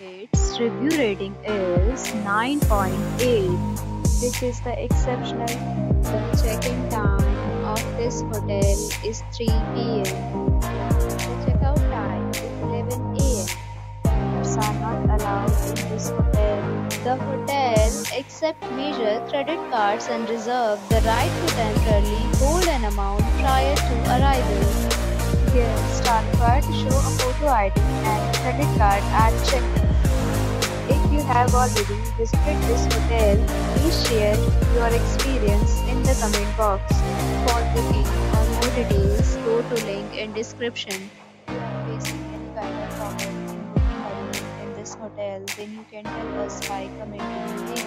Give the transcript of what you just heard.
Its review rating is 9.8 which is the exceptional. The check-in time of this hotel is 3 p.m. The checkout time is 11 a.m. Pets are not allowed in this hotel. The hotel accepts major credit cards and reserves the right to temporarily hold an amount prior to arrival. Guests are required to show a photo ID and credit card at check-in have already visited this hotel, please share your experience in the comment box. For booking or more details, go to link in description. If you are facing any kind of problem in booking in this hotel, then you can tell us by commenting. We